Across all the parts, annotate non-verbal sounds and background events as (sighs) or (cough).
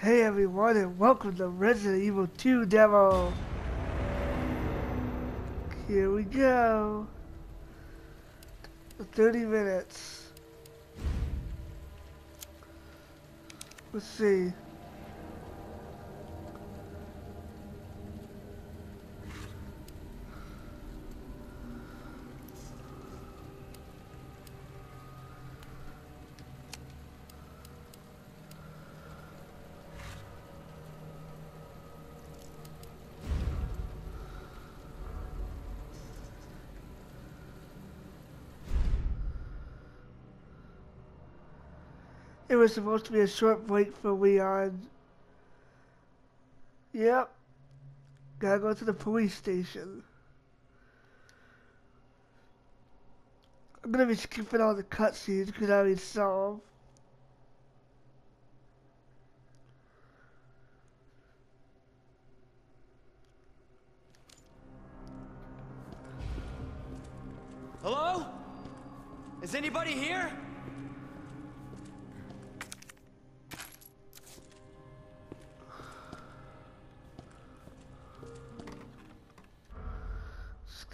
Hey everyone and welcome to Resident Evil 2 demo. Here we go. 30 minutes. Let's see. Was supposed to be a short break for Leon. Yep. Gotta go to the police station. I'm gonna be skipping all the cutscenes because I already saw them.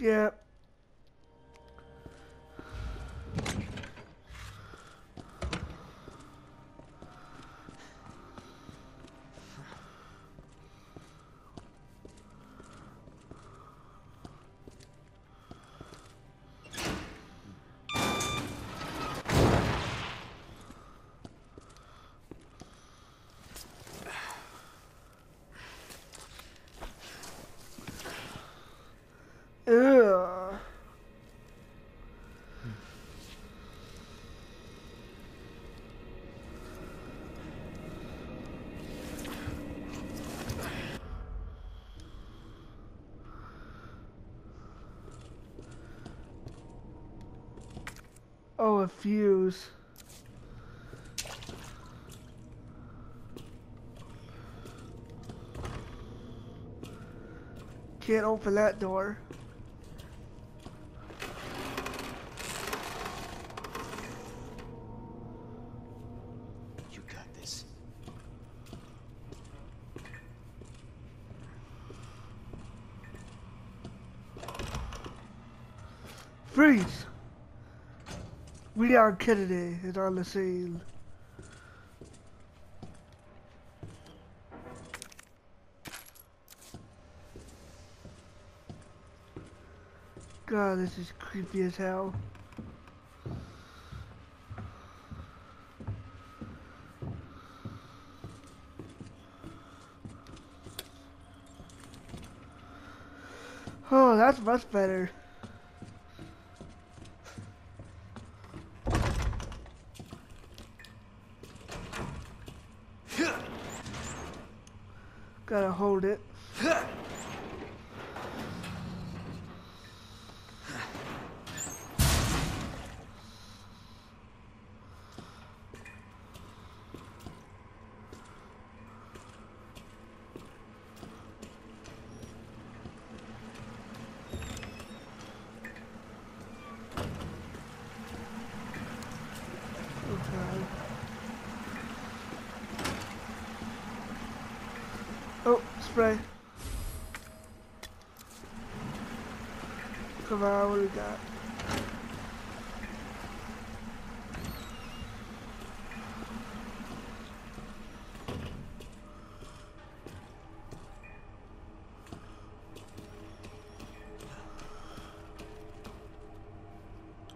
Skip. Oh, a fuse. Can't open that door. You got this. Freeze! We are Kennedy is on the scene. God, this is creepy as hell. Oh, that's much better. Gotta hold it. (laughs) Okay. Oh, spray. Come on, what do we got?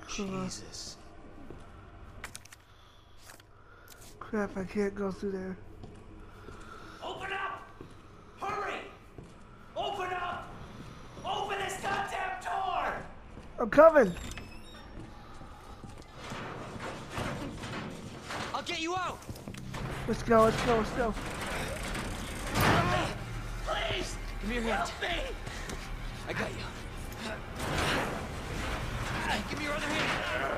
Come on. Jesus. Crap, I can't go through there. Open up! Hurry! Open up! Open this goddamn door! I'm coming! I'll get you out! Let's go, let's go, let's go. Please! Give me your hand. Help me! I got you. Give me your other hand. Jesus Christ.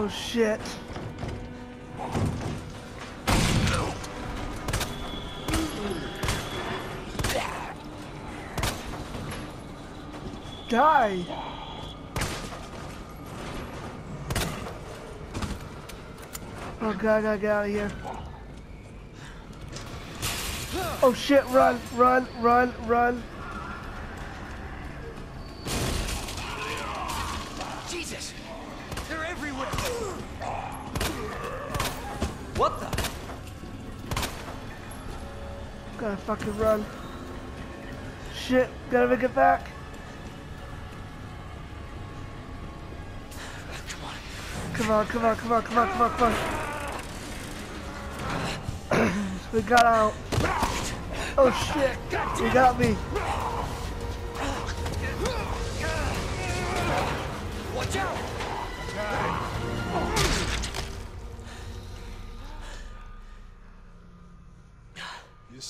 Oh shit. Die. Oh god, I gotta get out of here. Oh shit, run, run, run, run. What the? Gotta fucking run. Shit, gotta make it back. Come on. Come on, come on, come on, come on, come on, (clears throat) we got out. Oh shit, you got me. Watch out!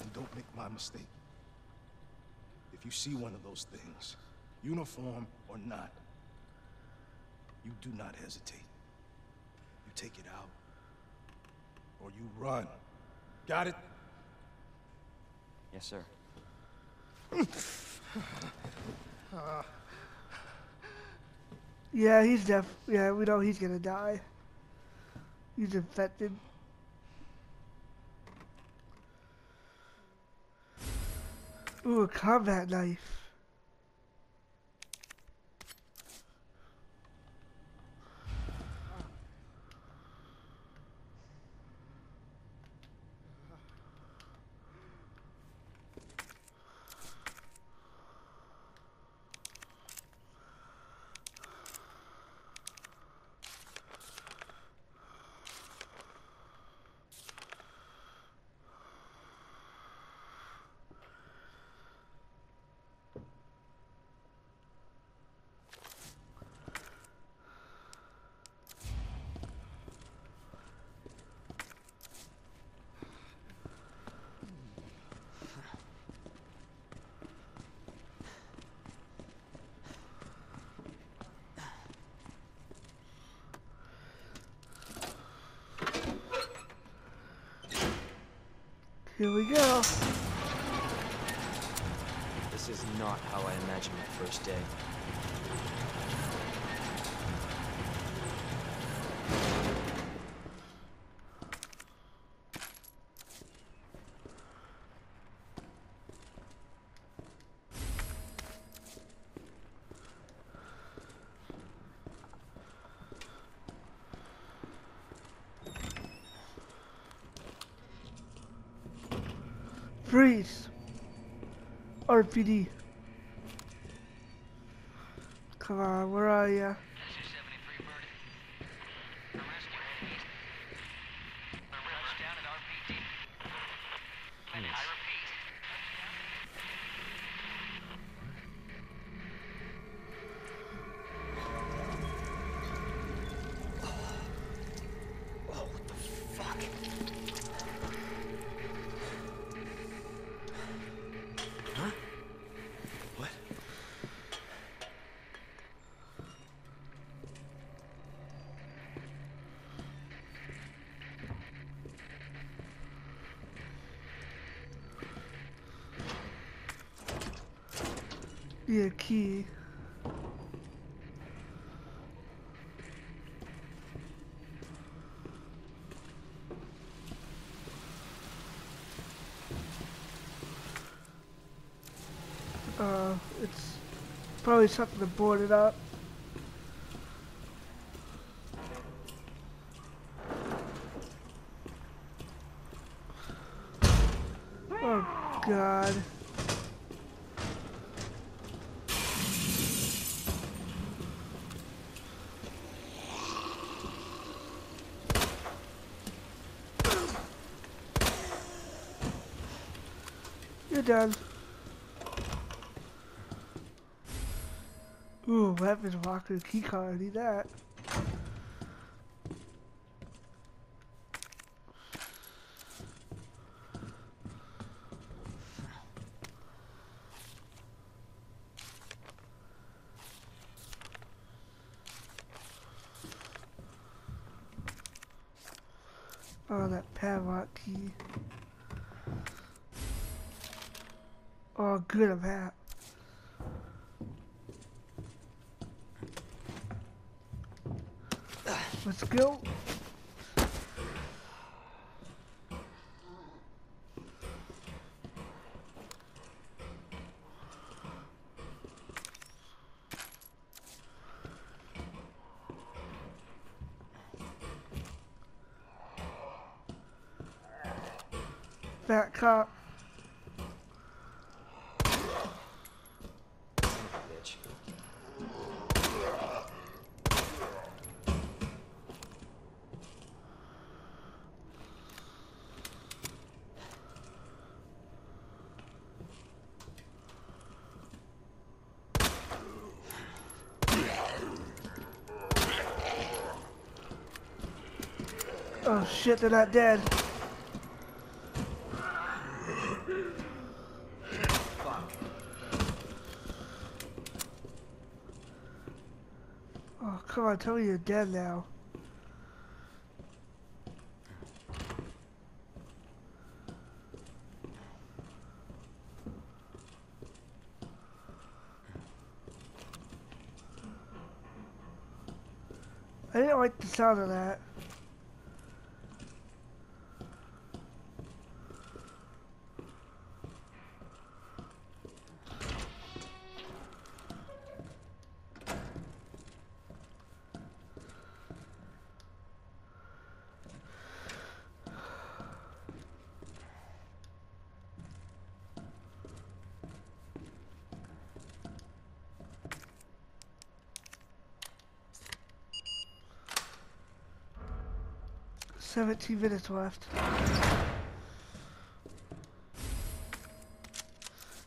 And don't make my mistake. If you see one of those things, uniform or not, you do not hesitate. You take it out, or you run. Got it? Yes, sir. (sighs) Yeah, he's deaf. Yeah, we know he's gonna die. He's infected. Ooh, combat knife. Here we go. This is not how I imagined my first day. Freeze. RPD. Come on, where are ya? Yeah, key. Uh, it's probably something to board it up. Oh, God. You're done. Ooh, weapons locker key card, need that. Oh, that padlock key. Oh, good, I'm hat. Let's go. Fat cop. Oh shit, they're not dead. Oh, come on, tell me you're dead now. I didn't like the sound of that. Seventeen minutes left.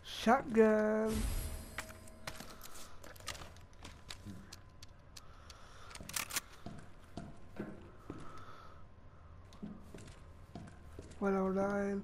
Shotgun. One oh nine.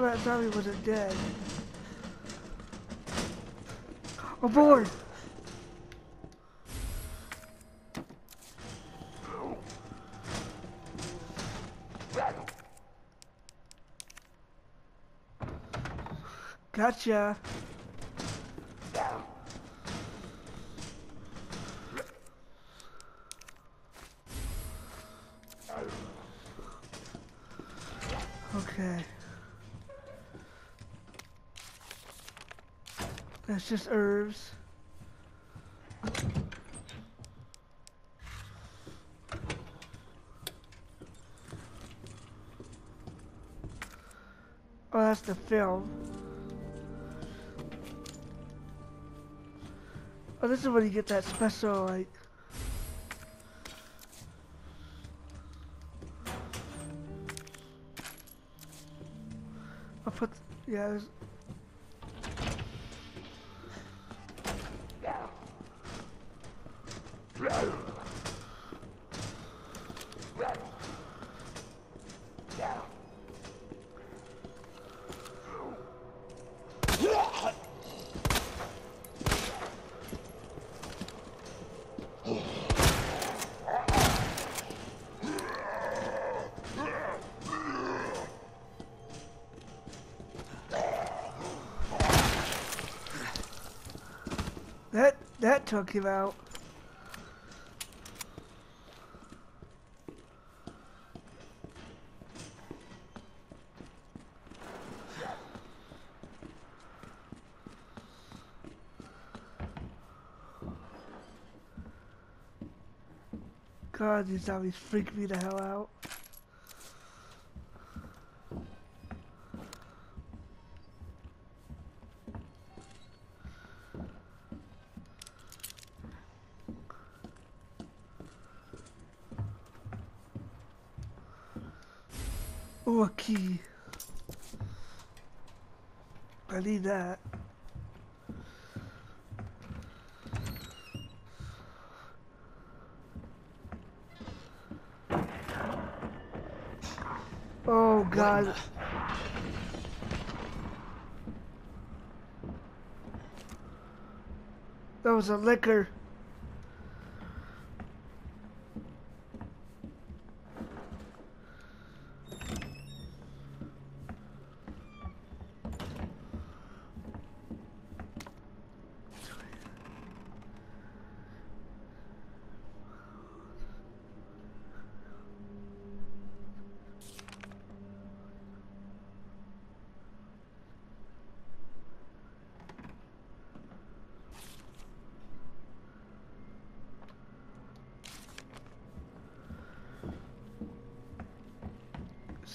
That zombie wasn't dead. Aboard! Gotcha. Okay. That's just herbs. Oh, that's the film. Oh, this is when you get that special, like... I'll put... Yeah, there's... That, that about? God, these zombies freak me the hell out. Oh, a key. I need that. Oh god. That was a liquor.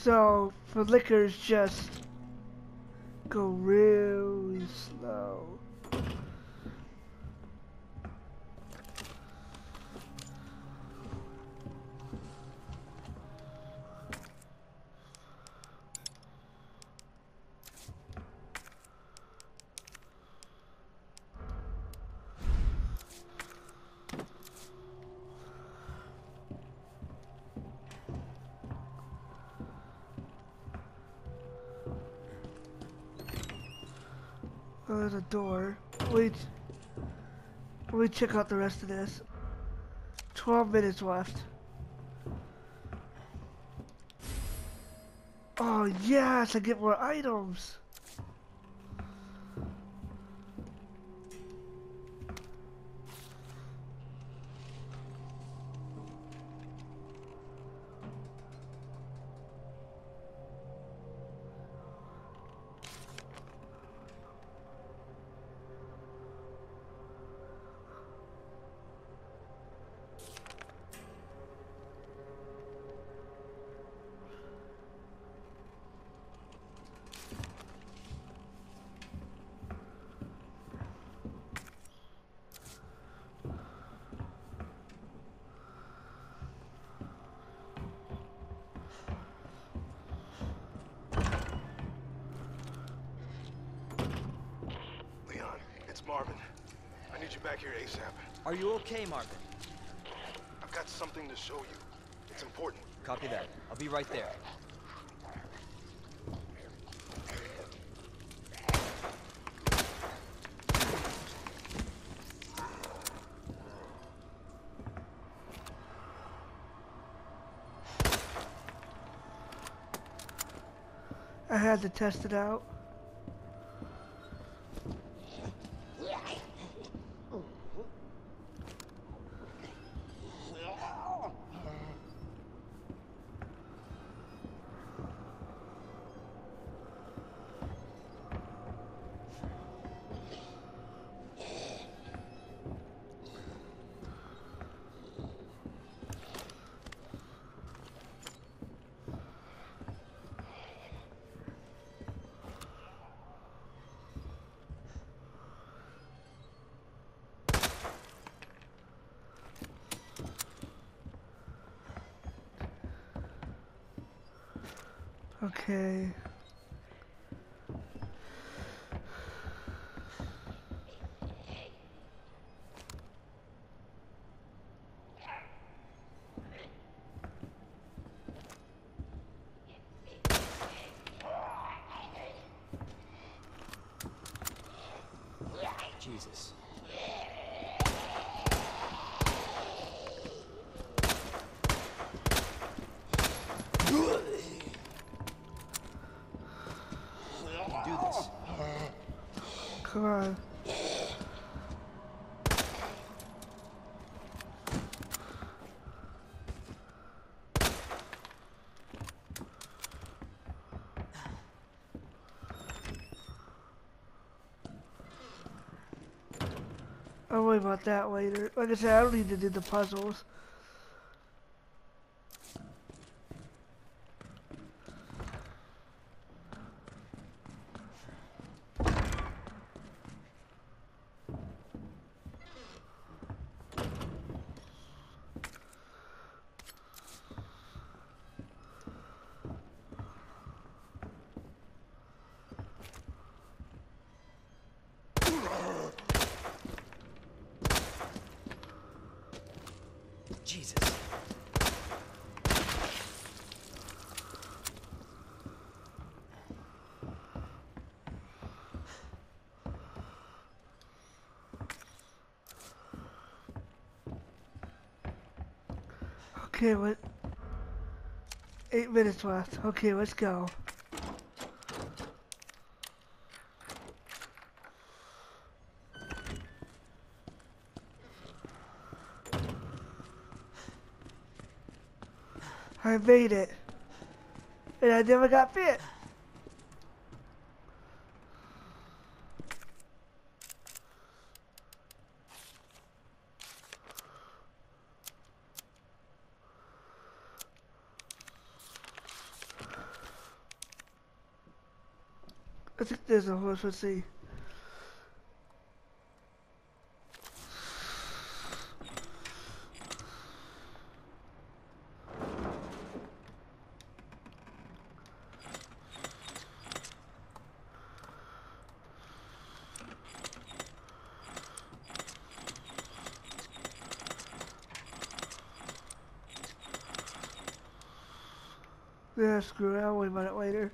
So for liquors, just go really Oh, there's a door. Wait. Let me check out the rest of this. 12 minutes left. Oh, yes, I get more items. Back here ASAP. Are you okay, Marvin? I've got something to show you. It's important. Copy that. I'll be right there. I had to test it out. Okay. Jesus. You do this. Come on. I'll worry about that later. Like I said, I don't need to do the puzzles. Jesus. Okay, what? Eight minutes left. Okay, let's go. I made it. And I never got bit. I think there's a horse. Let's see. Yeah, screw it. I'll worry about it later.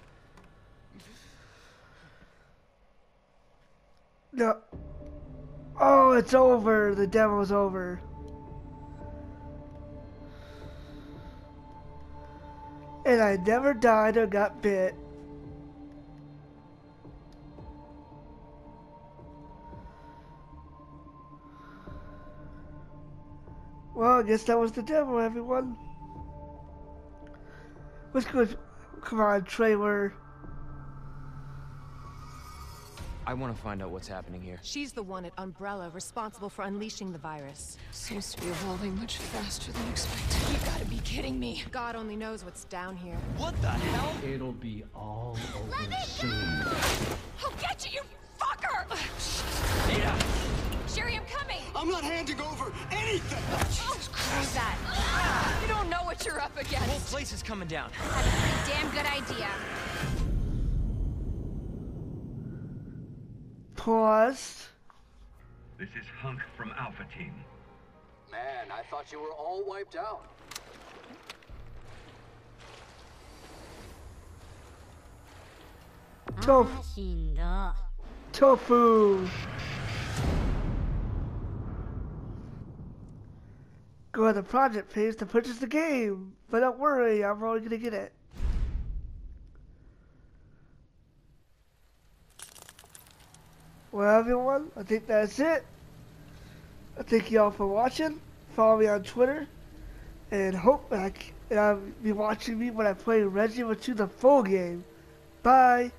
No. Oh, it's over. The demo's over. And I never died or got bit. Well, I guess that was the demo, everyone. Let's go. Come on, trailer. I want to find out what's happening here. She's the one at Umbrella responsible for unleashing the virus. Seems to be evolving much faster than expected. You gotta be kidding me. God only knows what's down here. What the hell? It'll be all over Let me soon. I'll get you, you fucker! (sighs) Ada! Sherry, I'm coming! I'm not handing over anything! Oh, who's that? Ah! You don't know what you're up The whole place is coming down. Had a pretty damn good idea. Pause. This is Hunk from Alpha Team. Man, I thought you were all wiped out. Tof tofu. Go to the project page to purchase the game. But don't worry, I'm only gonna get it. Well, everyone, I think that's it. I thank you all for watching. Follow me on Twitter and hope that and I'll be watching me when I play Resident Evil 2 the full game. Bye.